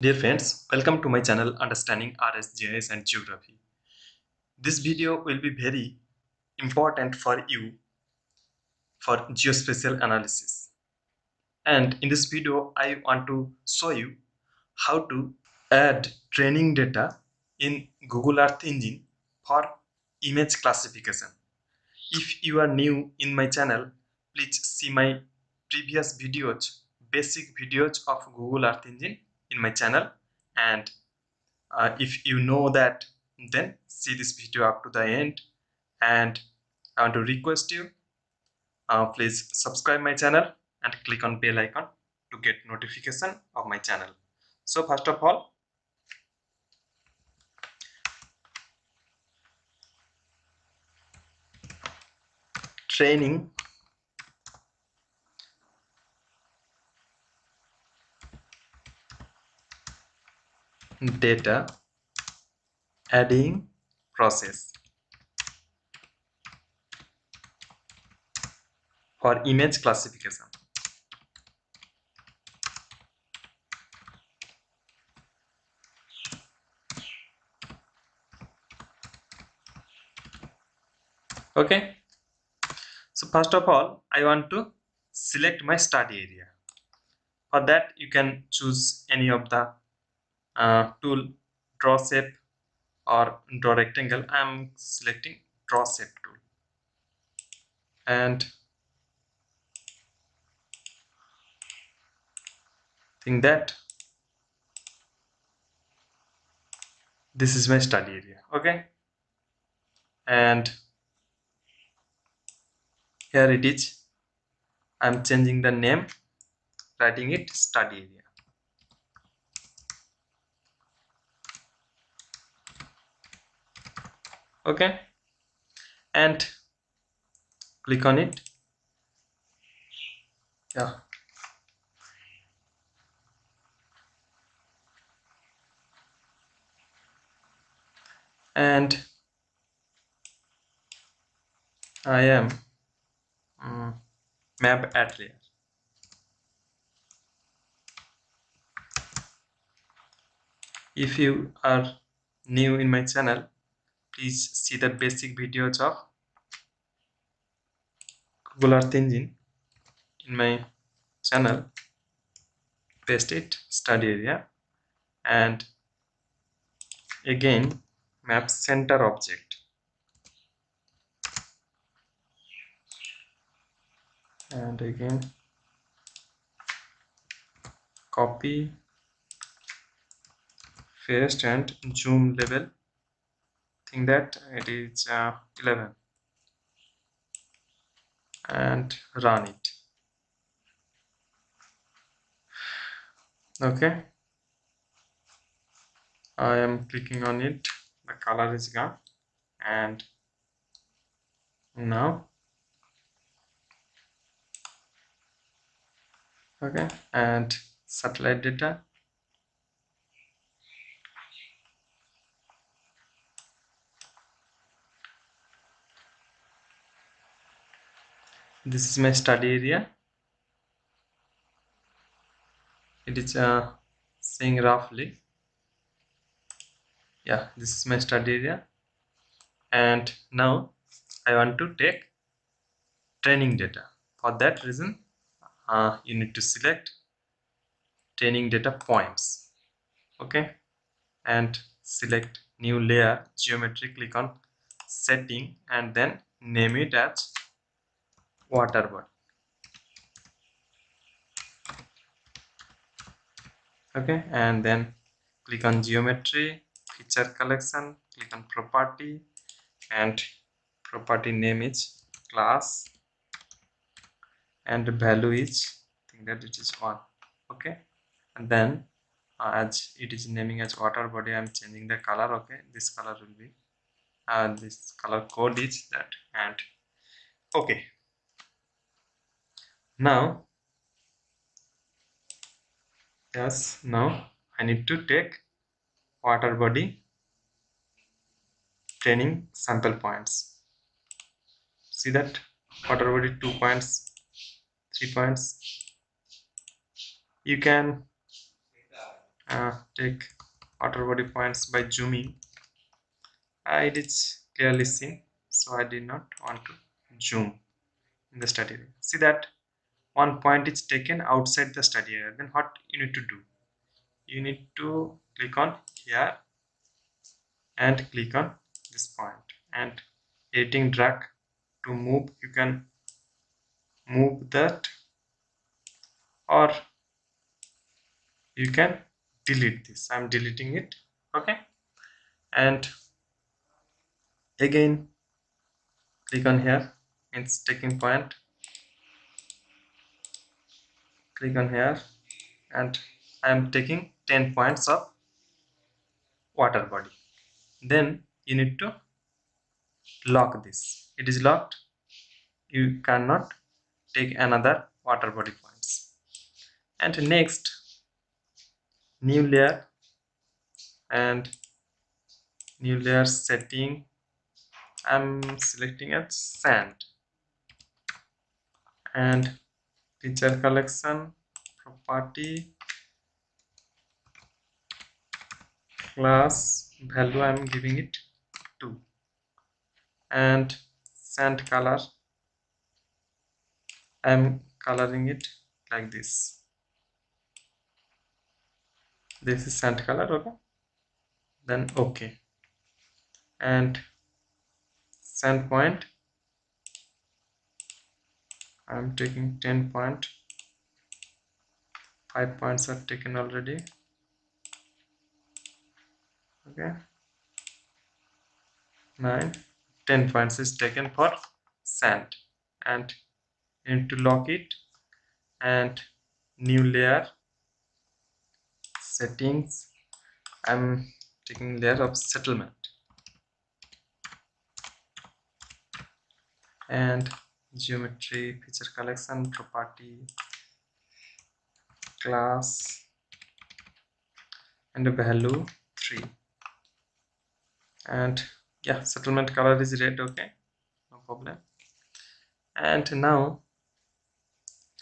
Dear friends, welcome to my channel Understanding RSGIS and Geography. This video will be very important for you for geospatial analysis. And in this video, I want to show you how to add training data in Google Earth Engine for image classification. If you are new in my channel, please see my previous videos, basic videos of Google Earth Engine in my channel. And uh, if you know that then see this video up to the end. And I want to request you uh, please subscribe my channel and click on bell icon to get notification of my channel. So first of all training data adding process. For image classification. Okay. So first of all i want to select my study area. For that you can choose any of the uh, tool draw shape or draw rectangle. I'm selecting draw shape tool. And think that this is my study area okay? And here it is. I'm changing the name writing it study area okay. And click on it. Yeah. And I am um, map at layer. If you are new in my channel please see the basic videos of Google Earth Engine in my channel paste it study area. And again map center object. And again copy paste and zoom level think that it is uh, 11 and run it. Okay. I am clicking on it. The color is gone. And now. Okay. And satellite data this is my study area. It is uh, saying roughly. Yeah this is my study area. And now I want to take training data. For that reason uh, you need to select training data points. Okay? And select new layer geometry click on setting and then name it as water body okay and then click on geometry feature collection click on property and property name is class and value is I think that it is one okay? And then uh, as it is naming as water body i'm changing the color okay? This color will be uh, this color code is that and okay now yes now I need to take water body training sample points. See that? Water body two points three points. You can uh, take water body points by zooming. Uh, it is clearly seen so I did not want to zoom in the study see that one point is taken outside the study area. Then what you need to do? You need to click on here and click on this point. And editing drag to move you can move that or you can delete this. I'm deleting it. Okay? And again click on here. It's taking point click on here and I am taking 10 points of water body. Then you need to lock this. It is locked. You cannot take another water body points. And next new layer and new layer setting. I'm selecting as sand. And feature collection property class value I'm giving it 2 and sand color I'm coloring it like this. This is sand color okay? Then okay. And sand point I'm taking 10 point. 5 points are taken already. Okay. 9 10 points is taken for sand and to lock it and new layer settings. I'm taking layer of settlement. And geometry feature collection property class and a value 3 and yeah settlement color is red okay? No problem. And now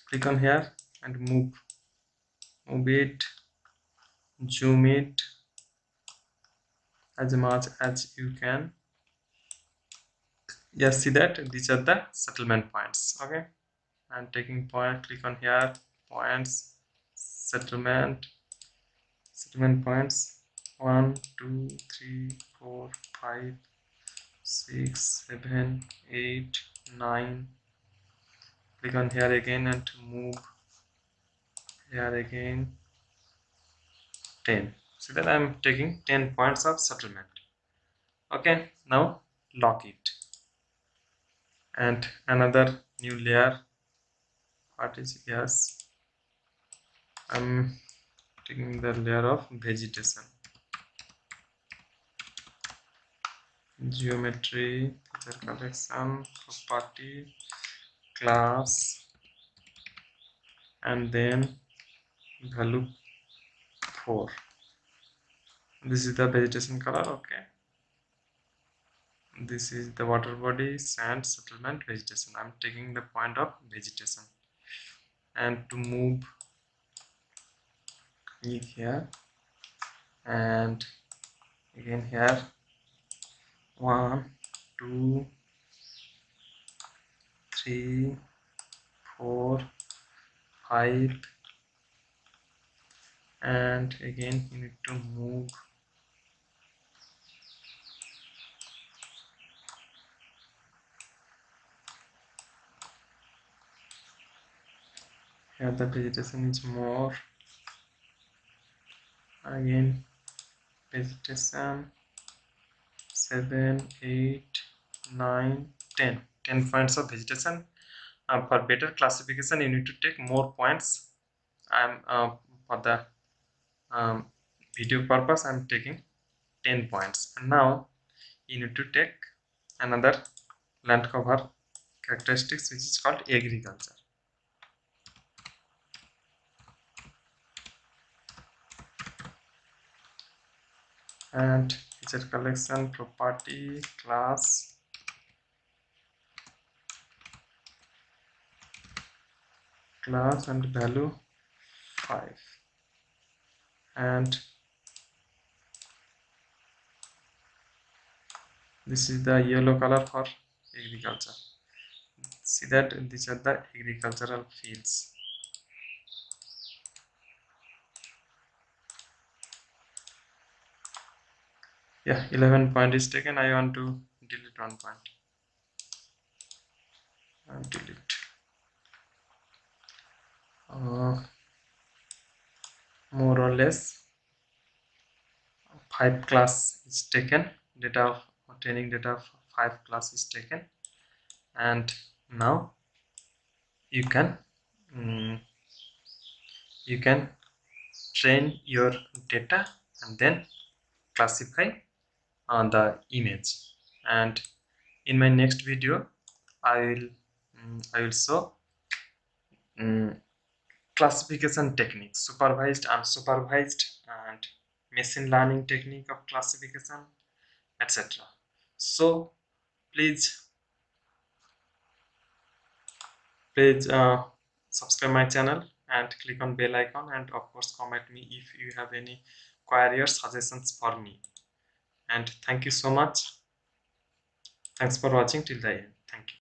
click on here and move. Move it zoom it as much as you can just see that? These are the settlement points. Okay. I'm taking point click on here. Points settlement settlement points. One two three four five six seven eight nine. Click on here again and move here again. 10 so that? I'm taking 10 points of settlement. Okay. Now lock it and another new layer what is yes i'm taking the layer of vegetation. Geometry feature collection property class and then value 4 this is the vegetation color okay this is the water body sand settlement vegetation. I'm taking the point of vegetation. And to move click here. And again here. One two three four five. And again you need to move here the vegetation is more again vegetation 7 8 9 10 10 points of vegetation. Uh, for better classification you need to take more points. I'm uh, for the um, video purpose i'm taking 10 points. And now you need to take another land cover characteristics which is called agriculture and feature collection property class. Class and value 5 and this is the yellow color for agriculture. See that? These are the agricultural fields yeah 11 point is taken. I want to delete one point. And delete. Uh, more or less. Five class is taken. Data of training data of five class is taken. And now you can um, you can train your data and then classify on the image and in my next video i will um, i will show um, classification techniques supervised unsupervised and machine learning technique of classification etc so please please uh, subscribe my channel and click on bell icon and of course comment me if you have any query or suggestions for me and thank you so much. Thanks for watching. Till the end